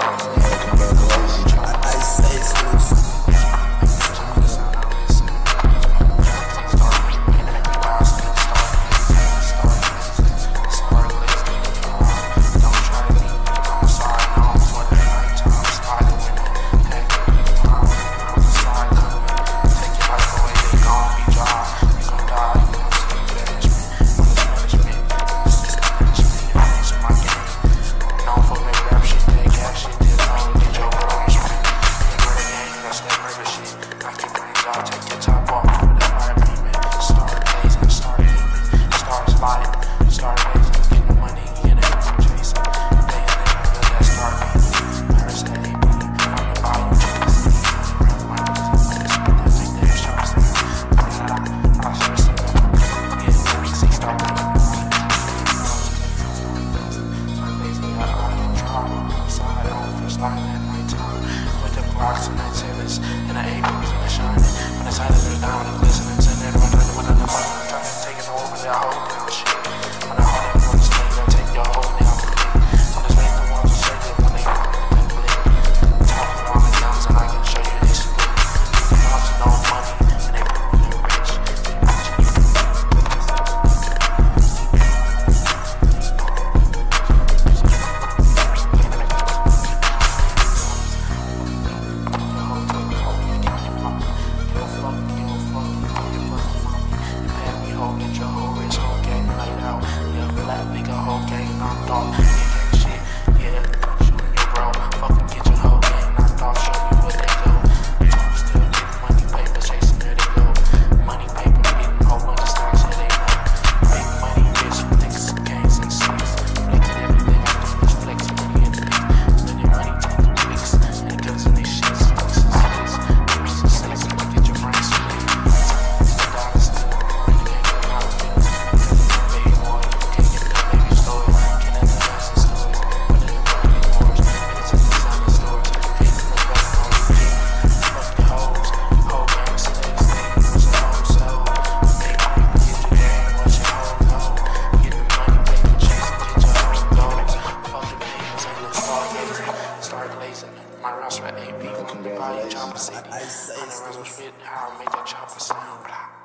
好。smiling at my time. With the blocks and the sailors and the Aprons and the shining. When it's dum dum. chopper sick. I, I, I, I, I, I, I, I, I, I, I,